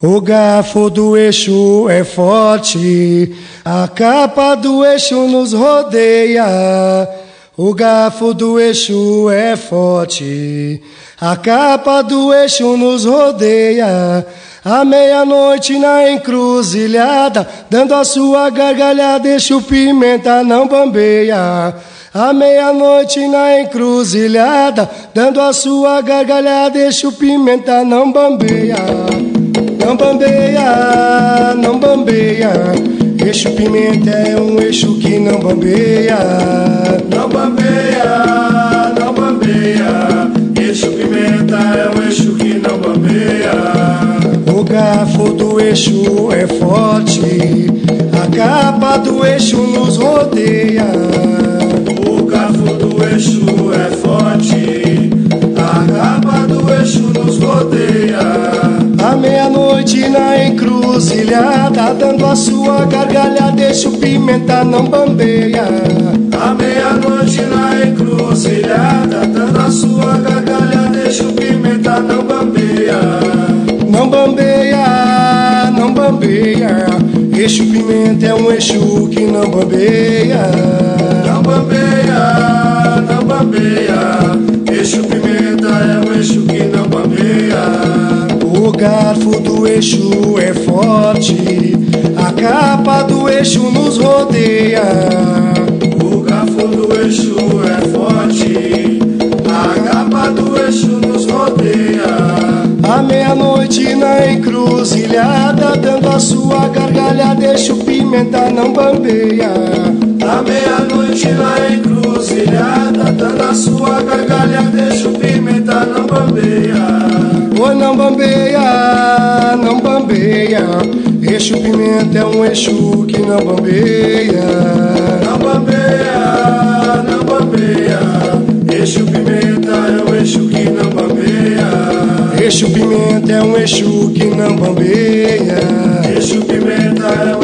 O garfo do eixo é forte, a capa do eixo nos rodeia. O garfo do eixo é forte, a capa do eixo nos rodeia. À meia-noite na encruzilhada, dando a sua gargalhada, eixo pimenta não bambeia. À meia-noite na encruzilhada, dando a sua gargalhada, eixo pimenta não bambeia. Não bambeia, não bambeia. Eixo pimenta é um eixo que não bambeia. Não bambeia, não bambeia. Eixo pimenta é um eixo que não bambeia. O garfo do eixo é forte, a capa do eixo nos rodeia. Na encruzilhada, dando a sua gargalhada, deixa o pimenta não bambeia. À meia-noite na encruzilhada, dando a sua gargalhada, deixa o pimenta não bambeia. Não bambeia, não bambeia. Eixo pimenta é um eixo que não bambeia. Não bambeia, eixo é forte, a capa do eixo nos rodeia. O garfo do eixo é forte, a capa do eixo nos rodeia. À meia-noite na encruzilhada, dando a sua gargalhada, eixo pimenta não bambeia. Bambeia. Eixo pimenta é um eixo que não bambeia. Não bambeia, não bambeia. Eixo pimenta é um eixo que não bambeia. Eixo pimenta é um eixo que não bambeia. Eixo pimenta é um